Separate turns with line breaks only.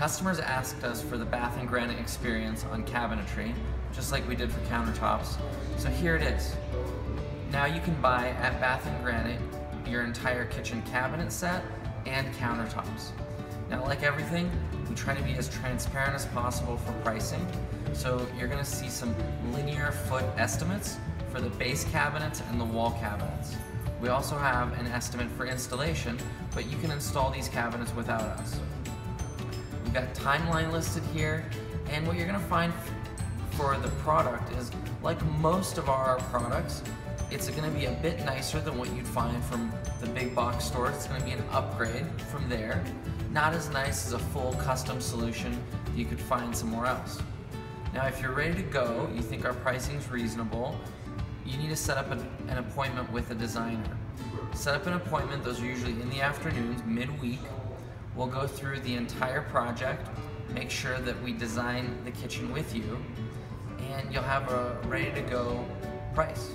Customers asked us for the Bath and Granite experience on cabinetry, just like we did for countertops. So here it is. Now you can buy at Bath and Granite your entire kitchen cabinet set and countertops. Now like everything, we try to be as transparent as possible for pricing. So you're gonna see some linear foot estimates for the base cabinets and the wall cabinets. We also have an estimate for installation, but you can install these cabinets without us. We've got timeline listed here, and what you're gonna find for the product is, like most of our products, it's gonna be a bit nicer than what you'd find from the big box store. It's gonna be an upgrade from there. Not as nice as a full custom solution you could find somewhere else. Now, if you're ready to go, you think our pricing is reasonable, you need to set up an, an appointment with a designer. Set up an appointment, those are usually in the afternoons, midweek. We'll go through the entire project, make sure that we design the kitchen with you, and you'll have a ready to go price.